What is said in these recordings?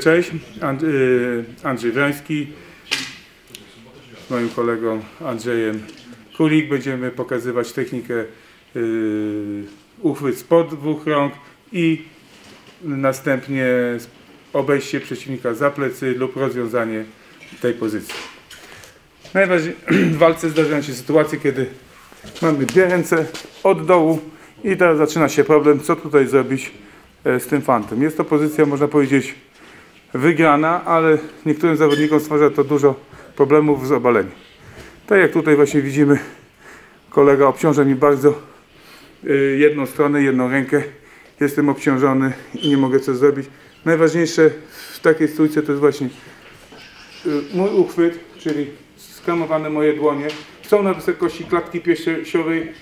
Cześć, And, y, Andrzej Wrański. Z moim kolegą Andrzejem Kulik będziemy pokazywać technikę y, uchwyt spod dwóch rąk i następnie obejście przeciwnika za plecy lub rozwiązanie tej pozycji. Najważniej w walce zdarzają się sytuacje, kiedy mamy dwie ręce od dołu i teraz zaczyna się problem, co tutaj zrobić e, z tym fantem. Jest to pozycja, można powiedzieć, wygrana, ale niektórym zawodnikom stwarza to dużo problemów z obaleniem. Tak jak tutaj właśnie widzimy, kolega obciąża mi bardzo y, jedną stronę, jedną rękę. Jestem obciążony i nie mogę co zrobić. Najważniejsze w takiej stójce to jest właśnie y, mój uchwyt, czyli skamowane moje dłonie. Są na wysokości klatki piersiowej,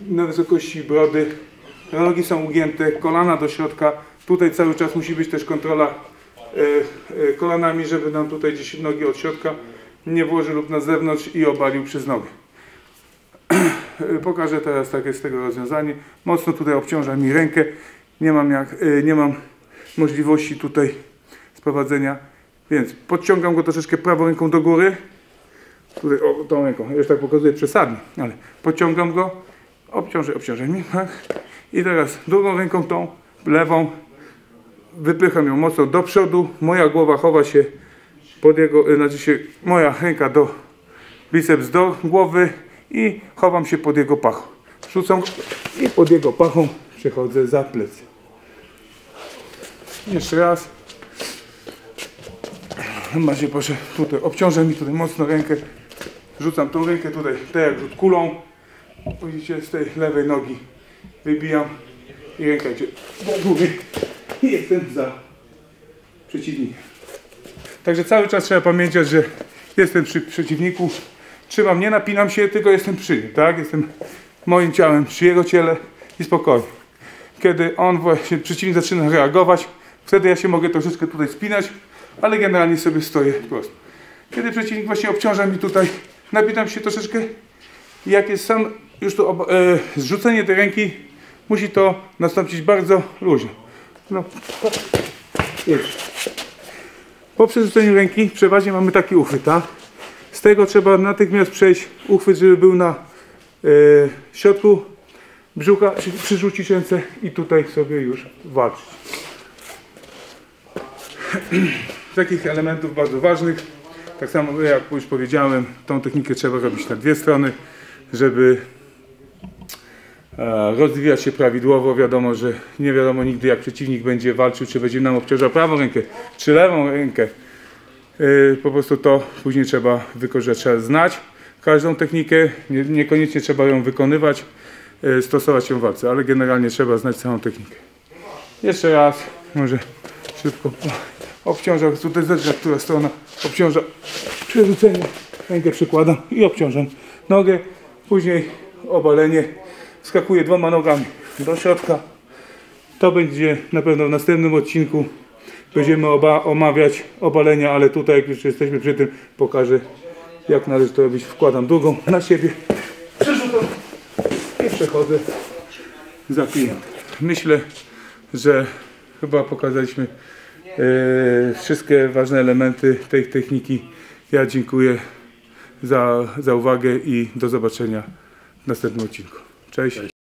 na wysokości brody. Nogi są ugięte, kolana do środka. Tutaj cały czas musi być też kontrola kolanami, żeby nam tutaj gdzieś nogi od środka nie włożył lub na zewnątrz i obalił przez nogę. Pokażę teraz takie z tego rozwiązanie. Mocno tutaj obciąża mi rękę. Nie mam, jak, e, nie mam możliwości tutaj sprowadzenia, więc podciągam go troszeczkę prawą ręką do góry. Tutaj, o, tą ręką, już tak pokazuję przesadnie, ale podciągam go, obciążę, obciążę mi, tak? I teraz drugą ręką tą, lewą, wypycham ją mocno do przodu, moja głowa chowa się pod jego, y, znaczy się moja ręka do biceps do głowy i chowam się pod jego pachą. Rzucam i pod jego pachą przechodzę za plecy. Jeszcze raz. Chyba się proszę, tutaj obciążę mi tutaj mocno rękę. Rzucam tą rękę tutaj, tak jak rzut kulą. Widzicie, z tej lewej nogi wybijam i ręka idzie do góry jestem za przeciwnikiem. Także cały czas trzeba pamiętać, że jestem przy przeciwniku. Trzymam, nie napinam się, tylko jestem przy nim, tak? Jestem moim ciałem przy jego ciele i spokojnie. Kiedy on właśnie, przeciwnik zaczyna reagować, wtedy ja się mogę troszeczkę tutaj spinać, ale generalnie sobie stoję prosto. Kiedy przeciwnik właśnie obciąża mi tutaj, napinam się troszeczkę, jak jest sam już to e, zrzucenie tej ręki, musi to nastąpić bardzo luźno. No, jest. Po przerzuceniu ręki przeważnie mamy taki uchwyt, tak? Z tego trzeba natychmiast przejść uchwyt, żeby był na e, środku brzucha, czyli przyrzucić ręce i tutaj sobie już walczyć. Takich elementów bardzo ważnych, tak samo jak już powiedziałem, tą technikę trzeba robić na dwie strony, żeby e, rozwijać się prawidłowo. Wiadomo, że nie wiadomo nigdy jak przeciwnik będzie walczył, czy będzie nam obciążał prawą rękę, czy lewą rękę. E, Po prostu to później trzeba wykorzystać, trzeba znać każdą technikę, nie, niekoniecznie trzeba ją wykonywać, e, stosować ją w walce, ale generalnie trzeba znać całą technikę. Jeszcze raz, może szybko obciążam, tutaj zależy która strona obciąża przerzucenie, rękę przykładam i obciążam nogę, później obalenie, skakuję dwoma nogami do środka. To będzie na pewno w następnym odcinku. Będziemy oba, omawiać obalenia, ale tutaj jak już jesteśmy przy tym, pokażę jak należy to robić. Wkładam drugą na siebie, przerzucam i przechodzę za klientem. Myślę, że chyba pokazaliśmy e, wszystkie ważne elementy tej techniki. Ja dziękuję za, za uwagę i do zobaczenia w następnym odcinku. Cześć.